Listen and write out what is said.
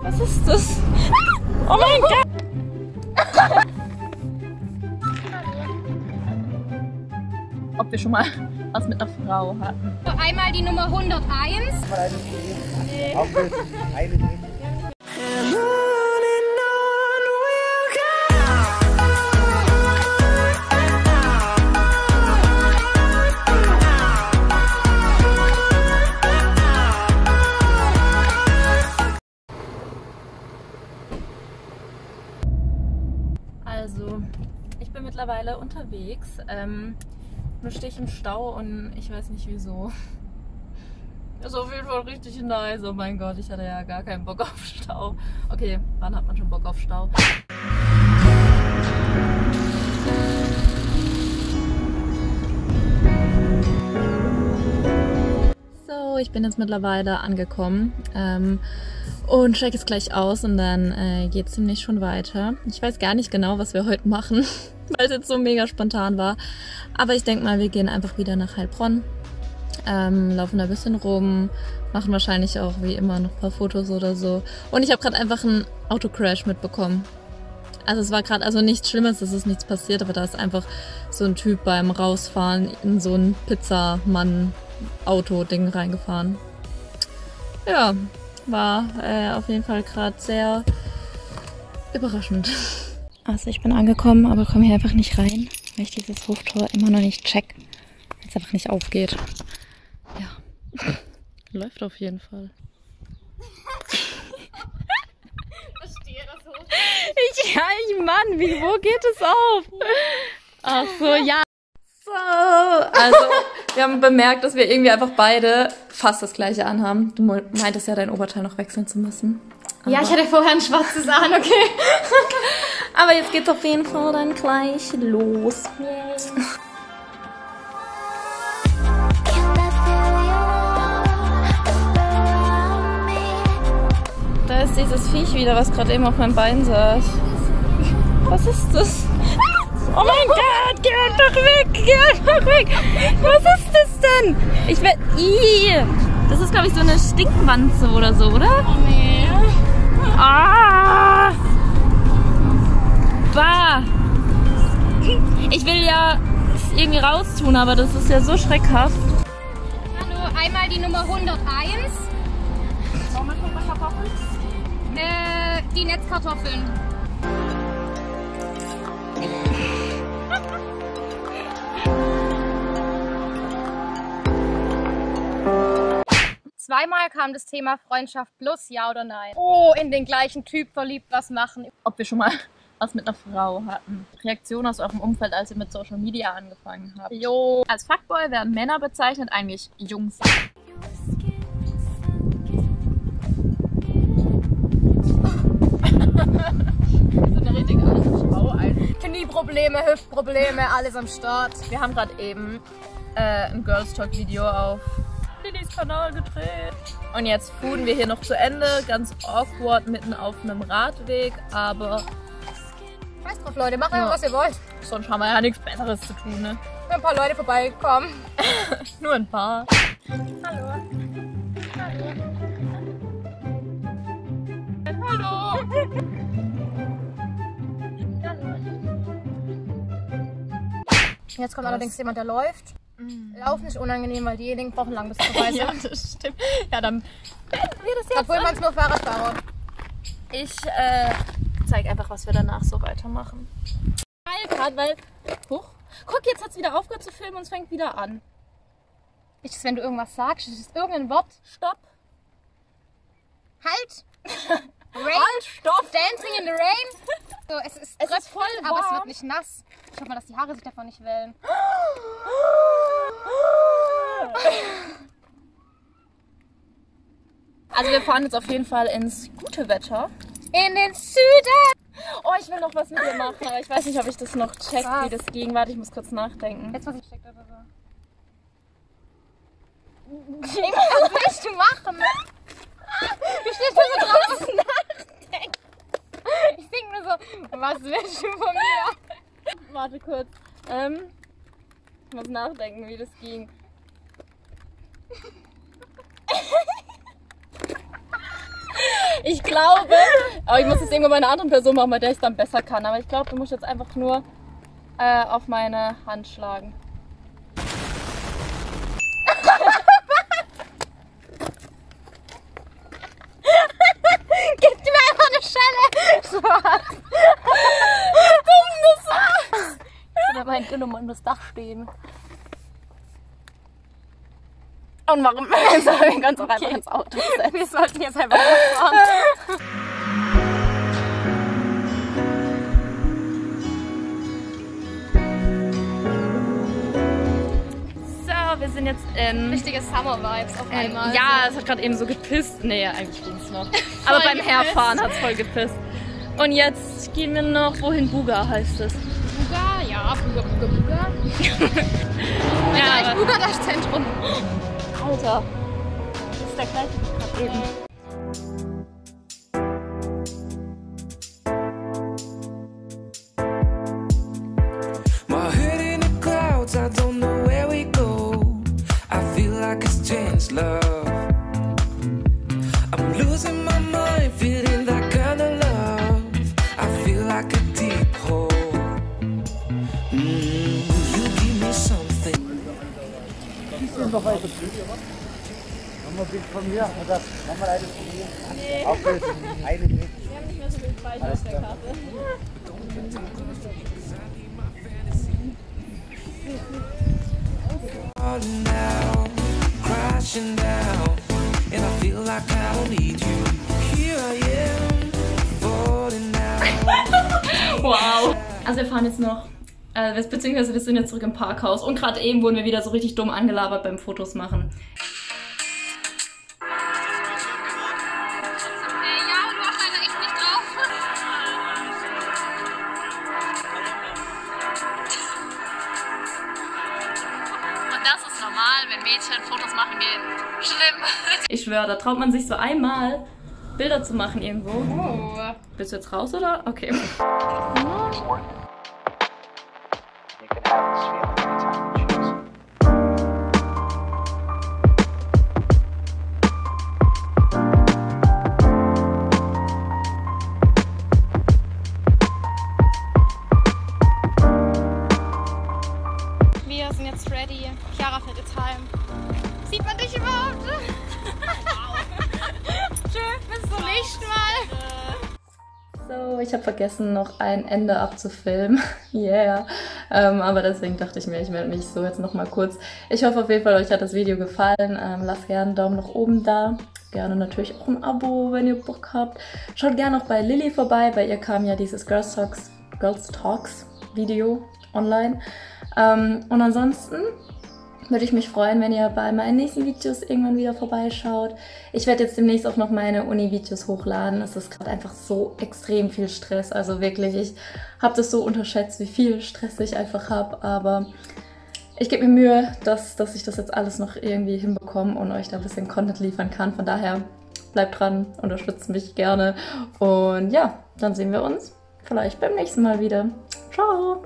Was ist das? Oh mein Gott! Ob wir schon mal was mit einer Frau hatten. Einmal die Nummer 101. Also, ich bin mittlerweile unterwegs. Ähm, nur stehe ich im Stau und ich weiß nicht wieso. Ist auf jeden Fall richtig nice. Oh mein Gott, ich hatte ja gar keinen Bock auf Stau. Okay, wann hat man schon Bock auf Stau? So, ich bin jetzt mittlerweile angekommen ähm, und check es gleich aus und dann äh, geht es ziemlich schon weiter. Ich weiß gar nicht genau, was wir heute machen, weil es jetzt so mega spontan war. Aber ich denke mal, wir gehen einfach wieder nach Heilbronn, ähm, laufen da ein bisschen rum, machen wahrscheinlich auch wie immer noch ein paar Fotos oder so. Und ich habe gerade einfach einen Autocrash mitbekommen. Also es war gerade also nichts Schlimmes, es ist nichts passiert, aber da ist einfach so ein Typ beim Rausfahren in so ein Pizzamann-Auto-Ding reingefahren. Ja, war äh, auf jeden Fall gerade sehr überraschend. Also ich bin angekommen, aber komme hier einfach nicht rein, weil ich dieses Hoftor immer noch nicht check, weil es einfach nicht aufgeht. Ja, läuft auf jeden Fall. Ich, ja, ich Mann, wie, wo geht es auf? Ach so, ja. Wir haben bemerkt, dass wir irgendwie einfach beide fast das gleiche anhaben. Du meintest ja, dein Oberteil noch wechseln zu müssen. Ja, ich hatte vorher ein schwarzes an, okay. Aber jetzt geht's auf jeden Fall dann gleich los. Da ist dieses Viech wieder, was gerade eben auf meinem Bein saß. Was ist das? Oh mein Gott, einfach weg, geh einfach weg. Was ist das denn? Ich will. Ih, das ist, glaube ich, so eine Stinkwanze oder so, oder? Oh nee. Ah! Bah! Ich will ja es irgendwie raustun, aber das ist ja so schreckhaft. Hallo, einmal die Nummer 101. Äh, die Netzkartoffeln. Zweimal kam das Thema Freundschaft plus, ja oder nein. Oh, in den gleichen Typ verliebt was machen. Ob wir schon mal was mit einer Frau hatten. Reaktion aus eurem Umfeld, als ihr mit Social Media angefangen habt. Jo. Als Fuckboy werden Männer bezeichnet, eigentlich Jungs. so eine richtige alte Frau einfach. Knieprobleme, Hüftprobleme, alles am Start. Wir haben gerade eben äh, ein Girls Talk Video auf Lillys Kanal gedreht. Und jetzt fuden wir hier noch zu Ende, ganz awkward mitten auf einem Radweg, aber Scheiß drauf, Leute, macht Ja. einfach, was ihr wollt. sonst haben wir ja nichts Besseres zu tun, ne? Wenn ein paar Leute vorbeikommen. Nur ein paar. Hallo. Hallo! Jetzt kommt allerdings jemand, der läuft. Laufen ist unangenehm, weil diejenigen brauchen lang, bis sie vorbei Ja, das stimmt. Ja, dann beenden wir das jetzt. Obwohl man es nur Fahrradfahrer. Ich äh, zeige einfach, was wir danach so weitermachen. Geil, gerade weil. Huch. Guck, jetzt hat es wieder aufgehört zu filmen und es fängt wieder an. Ist es, wenn du irgendwas sagst, ist es irgendein Wort? Stopp. Halt! Rain? Halt, stopp. Dancing in the rain? So, es ist, Es ist voll aber es warm. wird nicht nass. Ich hoffe mal, dass die Haare sich davon nicht wellen. Also wir fahren jetzt auf jeden Fall ins gute Wetter. In den Süden! Oh, ich will noch was mit dir machen, aber ich weiß nicht, ob ich das noch check, Was? wie das ging. Warte, ich muss kurz nachdenken. Jetzt was ich checkt oder so. Was willst du machen? Du stehst da so draußen nachdenken. Ich denk nur so, was willst du von mir? Warte kurz. Ähm, ich muss nachdenken, wie das ging. Ich glaube, aber ich muss es irgendwann bei einer anderen Person machen, bei der ich es dann besser kann. Aber ich glaube, du musst jetzt einfach nur äh, auf meine Hand schlagen. Gib mir einfach eine Schelle. Schwarz. Dumm, das war's. Dünnem an das Dach stehen. Und warum? Wir können auch einfach ins Auto setzen. Wir sollten jetzt einfach losfahren. So, wir sind jetzt in. Richtige Summer-Vibes auf Ähm, einmal. ja, es hat gerade eben so gepisst. Nee, eigentlich ging es noch. Aber beim gepisst. Herfahren hat es voll gepisst. Und jetzt gehen wir noch, wohin Buga heißt es. Buga, ja, Buga, Buga, Buga. Ja, Ja, Buga, das Zentrum. Alter. Das ist der gleiche gerade eben. My head in the clouds, I don't know where we go. I feel like it's changed love. You give me something? Von mir? Von mir? Nee. Eine. Wir haben nicht mehr so viel auf der Karte. Crashing down, and I feel like I don't need you. Here I am, falling down. Wow. Also wir fahren jetzt noch, äh, beziehungsweise wir sind jetzt zurück im Parkhaus und gerade eben wurden wir wieder so richtig dumm angelabert beim Fotos machen. Ja, du hast leider echt nicht drauf. Und das ist normal, wenn Mädchen Fotos machen gehen. Schlimm. Ich schwöre, da traut man sich so einmal Bilder zu machen irgendwo. Oh. Bist du jetzt raus oder? Okay. Wir sind jetzt ready. Chiara fährt jetzt heim. Sieht man dich überhaupt? Wow. Schön, bist du Licht mal? So, ich habe vergessen, noch ein Ende abzufilmen. yeah. Ähm, aber deswegen dachte ich mir, ich melde mich so jetzt nochmal kurz. Ich hoffe auf jeden Fall, euch hat das Video gefallen. Ähm, lasst gerne einen Daumen nach oben da. Gerne natürlich auch ein Abo, wenn ihr Bock habt. Schaut gerne auch bei Lilly vorbei. Bei ihr kam ja dieses Girls Talks, Girls Talks Video online. Ähm, und ansonsten würde ich mich freuen, wenn ihr bei meinen nächsten Videos irgendwann wieder vorbeischaut. Ich werde jetzt demnächst auch noch meine Uni-Videos hochladen. Es ist gerade einfach so extrem viel Stress. Also wirklich, ich habe das so unterschätzt, wie viel Stress ich einfach habe. Aber ich gebe mir Mühe, dass, dass ich das jetzt alles noch irgendwie hinbekomme und euch da ein bisschen Content liefern kann. Von daher bleibt dran, unterstützt mich gerne. Und ja, dann sehen wir uns vielleicht beim nächsten Mal wieder. Ciao!